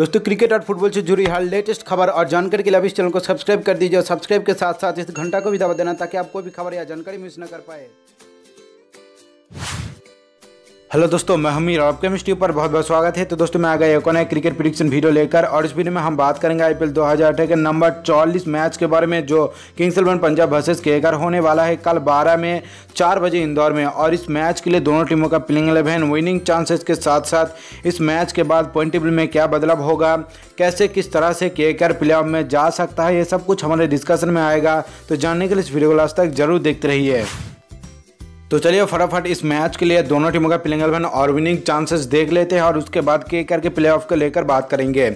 दोस्तों, क्रिकेट और फुटबॉल से जुड़ी हर लेटेस्ट खबर और जानकारी के लिए इस चैनल को सब्सक्राइब कर दीजिए और सब्सक्राइब के साथ साथ इस घंटा को भी दबा देना ताकि आप कोई भी खबर या जानकारी मिस न कर पाए। हेलो दोस्तों, मैं हमीर और आपके मिस्ट्री पर बहुत बहुत स्वागत है। तो दोस्तों, मैं आ गया एक नया क्रिकेट प्रिडिक्शन वीडियो लेकर और इस वीडियो में हम बात करेंगे आईपीएल 2018 के नंबर 44 मैच के बारे में, जो किंग्स इलेवन पंजाब वर्सेस केकर होने वाला है कल 12 में चार बजे इंदौर में। और इस मैच के लिए दोनों टीमों का प्लेइंग इलेवन विनिंग चांसेस के साथ साथ इस मैच के बाद पॉइंट टेबल में क्या बदलाव होगा? कैसे, किस तरह से के कर प्ले में जा सकता है? ये सब कुछ हमारे डिस्कशन में आएगा। तो जानने के लिए इस वीडियो को लास्ट तक ज़रूर देखते रहिए। तो चलिए फटाफट इस मैच के लिए दोनों टीमों का प्लेइंग एलेवन और विनिंग चांसेस देख लेते हैं और उसके बाद के करके प्ले ऑफ़ को लेकर बात करेंगे।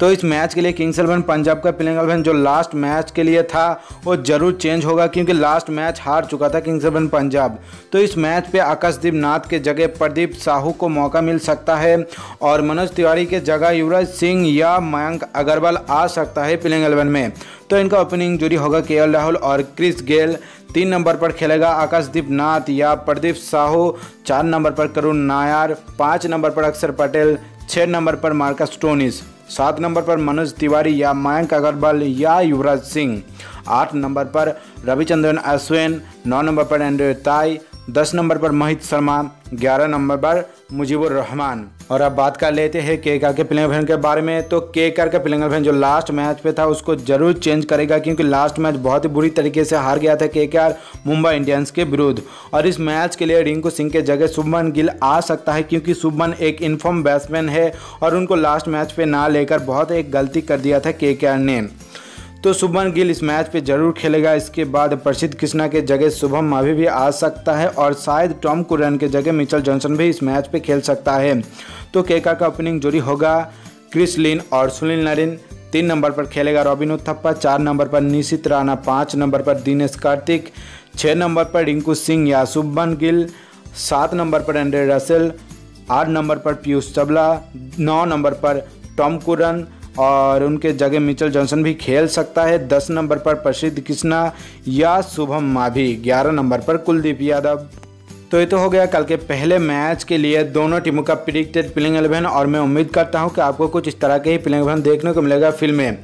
तो इस मैच के लिए किंग्स इलेवन पंजाब का प्लेइंग एलेवन जो लास्ट मैच के लिए था, वो ज़रूर चेंज होगा क्योंकि लास्ट मैच हार चुका था किंग्स इलेवन पंजाब। तो इस मैच पे आकाशदीप नाथ के जगह प्रदीप साहू को मौका मिल सकता है और मनोज तिवारी के जगह युवराज सिंह या मयंक अग्रवाल आ सकता है प्लेइंग एलेवन में। तो इनका ओपनिंग जुड़ी होगा के राहुल और क्रिस गेल तीन नंबर पर खेलेगा आकाशदीप नाथ या प्रदीप साहू। चार नंबर पर करुण नायर। पाँच नंबर पर अक्षर पटेल। छः नंबर पर मार्कस टोनिस सात नंबर पर मनोज तिवारी या मयंक अग्रवाल या युवराज सिंह। आठ नंबर पर रविचंद्रन अश्विन। नौ नंबर पर एंड्रयू ताई। दस नंबर पर मोहित शर्मा ग्यारह नंबर पर मुजीबुर रहमान। और अब बात कर लेते हैं के के प्लेइंग इलेवन के बारे में। तो के के प्लेइंग इलेवन जो लास्ट मैच पे था, उसको ज़रूर चेंज करेगा क्योंकि लास्ट मैच बहुत ही बुरी तरीके से हार गया था के आर मुंबई इंडियंस के विरुद्ध। और इस मैच के लिए रिंकू सिंह के जगह शुभमन गिल आ सकता है क्योंकि शुभमन एक इन्फॉर्म बैट्समैन है और उनको लास्ट मैच पे ना लेकर बहुत एक गलती कर दिया था के ने। तो शुभमन गिल इस मैच पे ज़रूर खेलेगा। इसके बाद प्रसिद्ध कृष्णा के जगह शुभम माभी भी आ सकता है और शायद टॉम कुरन के जगह मिचल जॉनसन भी इस मैच पे खेल सकता है। तो केका का ओपनिंग जोड़ी होगा। क्रिस लिन और सुनील नरिन तीन नंबर पर खेलेगा। रॉबिन उत्थप्पा चार नंबर पर निशित राणा, पाँच नंबर पर दिनेश कार्तिक छः नंबर पर रिंकू सिंह या शुभमन गिल, सात नंबर पर एंड्रे रसेल, आठ नंबर पर पीयूष चबला, नौ नंबर पर टॉम कुरन और उनके जगह मिचल जॉनसन भी खेल सकता है। दस नंबर पर प्रसिद्ध कृष्णा या शुभम माभी ग्यारह नंबर पर कुलदीप यादव। तो ये तो हो गया कल के पहले मैच के लिए। दोनों टीमों का प्रिडिक्टेड प्लेइंग एलेवन और मैं उम्मीद करता हूँ कि आपको कुछ इस तरह के ही प्लेइंग एलेवन देखने को मिलेगा फ़िल्म। में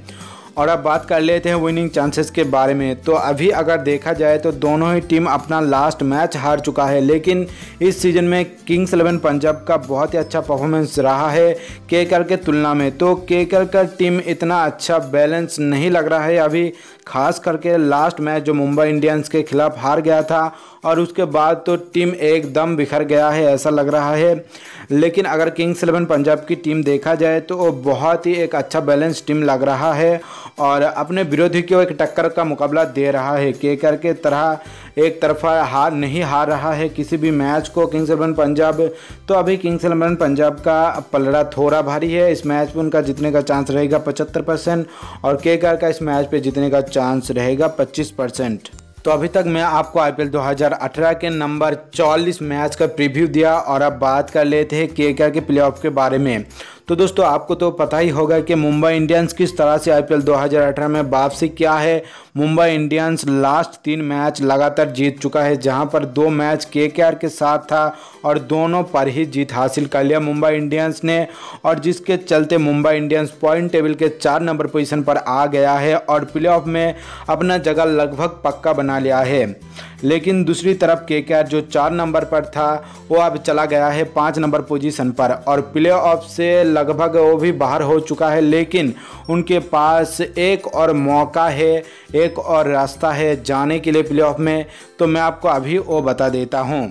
और अब बात कर लेते हैं विनिंग चांसेस के बारे में। तो अभी अगर देखा जाए तो दोनों ही टीम अपना लास्ट मैच हार चुका है, लेकिन इस सीज़न में किंग्स इलेवन पंजाब का बहुत ही अच्छा परफॉर्मेंस रहा है के के तुलना में। तो के का टीम इतना अच्छा बैलेंस नहीं लग रहा है। अभी खास करके लास्ट मैच जो मुंबई इंडियंस के खिलाफ हार गया था और उसके बाद तो टीम एकदम बिखर गया है, ऐसा लग रहा है। लेकिन अगर किंग्स इलेवन पंजाब की टीम देखा जाए तो वो बहुत ही एक अच्छा बैलेंस टीम लग रहा है और अपने विरोधी को एक टक्कर का मुकाबला दे रहा है। केकर के तरह एक तरफा हार नहीं हार रहा है किसी भी मैच को। किंग्स इलेवन पंजाब तो अभी किंग्स इलेवन पंजाब का पलड़ा थोड़ा भारी है। इस मैच में उनका जीतने का चांस रहेगा पचहत्तर परसेंट और के का इस मैच पे जीतने का चांस रहेगा पच्चीस परसेंट। तो अभी तक मैं आपको आईपीएल 2018 के नंबर 44 मैच का प्रीव्यू दिया और अब बात कर लेते हैं के के प्लेऑफ के बारे में। तो दोस्तों, आपको तो पता ही होगा कि मुंबई इंडियंस किस तरह से आईपीएल 2018 में वापसी क्या है। मुंबई इंडियंस लास्ट तीन मैच लगातार जीत चुका है, जहाँ पर दो मैच के के साथ था और दोनों पर ही जीत हासिल कर लिया मुंबई इंडियंस ने। और जिसके चलते मुंबई इंडियंस पॉइंट टेबल के चार नंबर पोजीशन पर आ गया है और प्लेऑफ में अपना जगह लगभग पक्का बना लिया है। लेकिन दूसरी तरफ़ के जो चार नंबर पर था, वो अब चला गया है पाँच नंबर पोजीशन पर और प्ले से लगभग वो भी बाहर हो चुका है, लेकिन उनके पास एक और मौका है, एक और रास्ता है जाने के लिए प्ले में। तो मैं आपको अभी वो बता देता हूँ।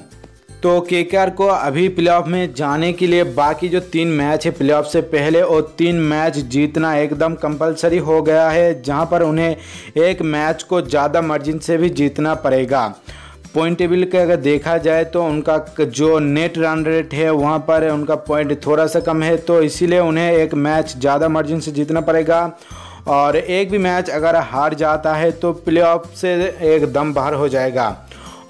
तो केकेआर को अभी प्लेऑफ में जाने के लिए बाकी जो तीन मैच है प्लेऑफ से पहले और तीन मैच जीतना एकदम कंपलसरी हो गया है, जहाँ पर उन्हें एक मैच को ज़्यादा मार्जिन से भी जीतना पड़ेगा। पॉइंट टेबल के अगर देखा जाए तो उनका जो नेट रन रेट है, वहाँ पर उनका पॉइंट थोड़ा सा कम है तो इसीलिए उन्हें एक मैच ज़्यादा मार्जिन से जीतना पड़ेगा। और एक भी मैच अगर हार जाता है तो प्लेऑफ से एकदम बाहर हो जाएगा।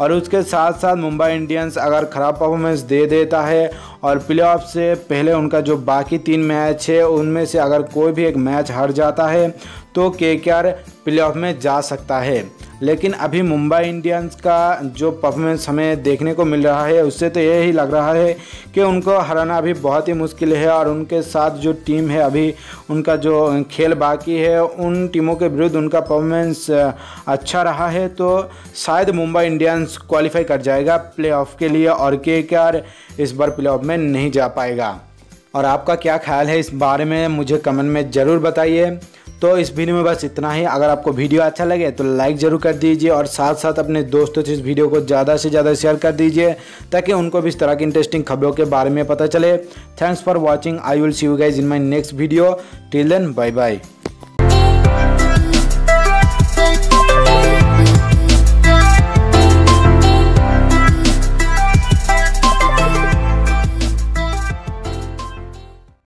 और उसके साथ साथ मुंबई इंडियंस अगर ख़राब परफॉर्मेंस दे देता है, और प्लेऑफ से पहले उनका जो बाकी तीन मैच है, उनमें से अगर कोई भी एक मैच हार जाता है तो के प्ले में जा सकता है। लेकिन अभी मुंबई इंडियंस का जो परफॉर्मेंस हमें देखने को मिल रहा है, उससे तो यही लग रहा है कि उनको हराना अभी बहुत ही मुश्किल है और उनके साथ जो टीम है अभी उनका जो खेल बाकी है, उन टीमों के विरुद्ध उनका परफॉर्मेंस अच्छा रहा है। तो शायद मुंबई इंडियंस क्वालिफाई कर जाएगा प्लेऑफ के लिए और के इस बार प्लेऑफ में नहीं जा पाएगा। और आपका क्या ख्याल है इस बारे में, मुझे कमेंट में ज़रूर बताइए। तो इस वीडियो में बस इतना ही। अगर आपको वीडियो अच्छा लगे तो लाइक ज़रूर कर दीजिए और साथ साथ अपने दोस्तों से इस वीडियो को ज़्यादा से ज़्यादा शेयर कर दीजिए, ताकि उनको भी इस तरह की इंटरेस्टिंग खबरों के बारे में पता चले। Thanks for watching I will see you guys in my next video till then bye bye